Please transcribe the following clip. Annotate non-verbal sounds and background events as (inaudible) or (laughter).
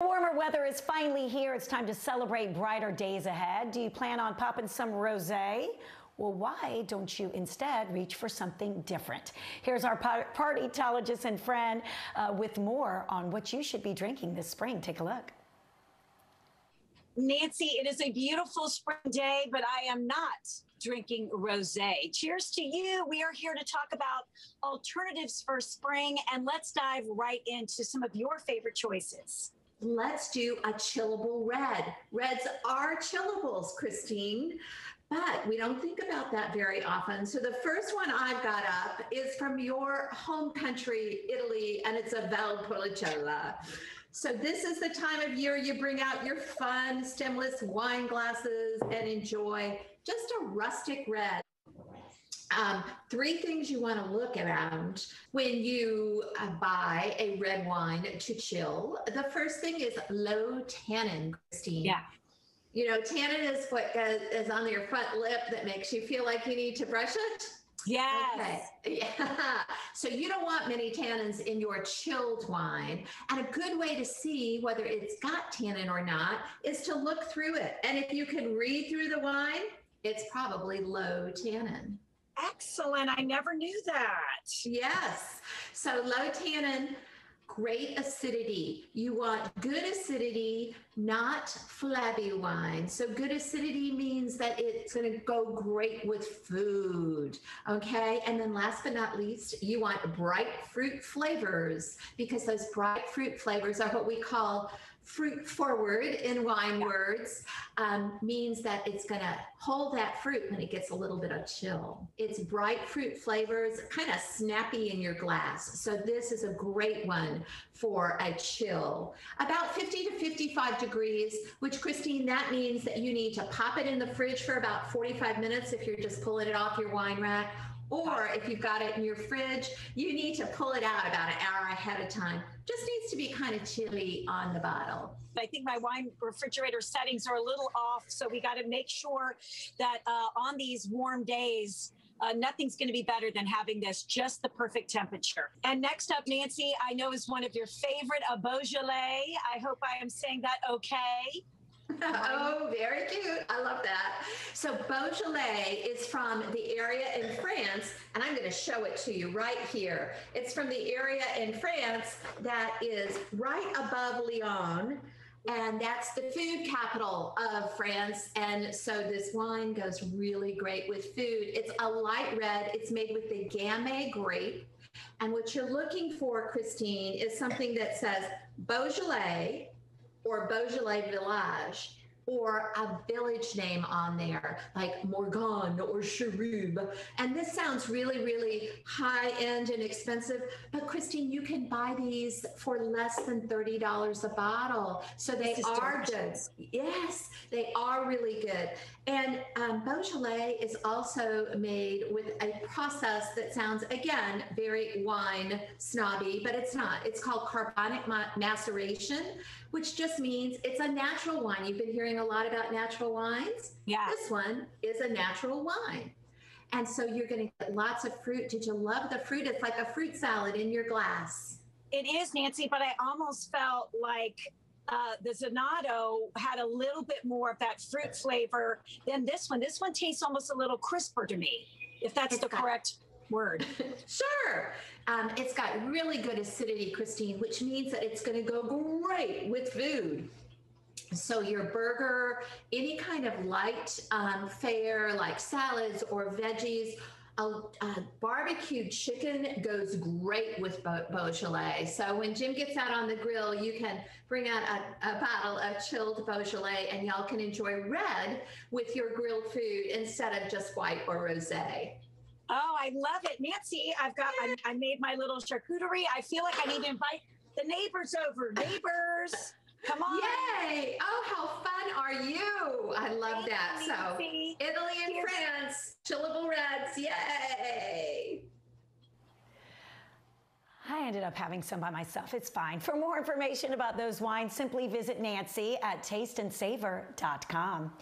Warmer weather is finally here. It's time to celebrate brighter days ahead. Do you plan on popping some rosé? Well, why don't you instead reach for something different? Here's our partytologist and friend uh, with more on what you should be drinking this spring. Take a look. Nancy, it is a beautiful spring day, but I am not drinking rosé. Cheers to you. We are here to talk about alternatives for spring, and let's dive right into some of your favorite choices let's do a chillable red. Reds are chillables, Christine. But we don't think about that very often. So the first one I've got up is from your home country, Italy, and it's a Valpolicella. So this is the time of year you bring out your fun stemless wine glasses and enjoy just a rustic red. Um, three things you want to look around when you uh, buy a red wine to chill. The first thing is low tannin, Christine. Yeah. You know, tannin is what goes, is on your front lip that makes you feel like you need to brush it. Yes. Okay. Yeah. (laughs) So you don't want many tannins in your chilled wine. And a good way to see whether it's got tannin or not is to look through it. And if you can read through the wine, it's probably low tannin. Excellent. I never knew that. Yes. So low tannin, great acidity. You want good acidity, not flabby wine. So good acidity means that it's going to go great with food. Okay. And then last but not least, you want bright fruit flavors because those bright fruit flavors are what we call fruit forward in wine yeah. words um, means that it's going to hold that fruit when it gets a little bit of chill. It's bright fruit flavors, kind of snappy in your glass. So this is a great one for a chill. About 50 to 55 degrees, which Christine, that means that you need to pop it in the fridge for about 45 minutes if you're just pulling it off your wine rack or if you've got it in your fridge, you need to pull it out about an hour ahead of time. Just needs to be kind of chilly on the bottle. I think my wine refrigerator settings are a little off. So we got to make sure that uh, on these warm days, uh, nothing's going to be better than having this just the perfect temperature. And next up, Nancy, I know is one of your favorite, a Beaujolais. I hope I am saying that okay. (laughs) oh, very cute. I love that. So Beaujolais is from the area in France, and I'm going to show it to you right here. It's from the area in France that is right above Lyon. And that's the food capital of France. And so this wine goes really great with food. It's a light red. It's made with the Gamay grape. And what you're looking for, Christine, is something that says Beaujolais or Beaujolais Village or a village name on there, like Morgon or Cherub. And this sounds really, really high end and expensive. But Christine, you can buy these for less than $30 a bottle. So they are delicious. good. Yes, they are really good. And um, Beaujolais is also made with a process that sounds, again, very wine snobby, but it's not. It's called carbonic maceration, which just means it's a natural wine. You've been hearing a lot about natural wines. Yeah. This one is a natural wine. And so you're going to get lots of fruit. Did you love the fruit? It's like a fruit salad in your glass. It is, Nancy, but I almost felt like uh, the Zinotto had a little bit more of that fruit flavor than this one. This one tastes almost a little crisper to me, if that's it's the got, correct word. (laughs) sure. Um, it's got really good acidity, Christine, which means that it's going to go great with food. So your burger, any kind of light um, fare like salads or veggies, a, a, barbecued chicken goes great with Beaujolais. So when Jim gets out on the grill, you can bring out a, a, bottle of chilled Beaujolais and y'all can enjoy red with your grilled food instead of just white or rosé. Oh, I love it. Nancy, I've got, I, I made my little charcuterie. I feel like I need to invite the neighbors over. Neighbors. Come on. Yay. How fun are you? I love that. So, Italy and Cheers. France, chillable reds. Yay. I ended up having some by myself. It's fine. For more information about those wines, simply visit Nancy at tasteandsavor.com.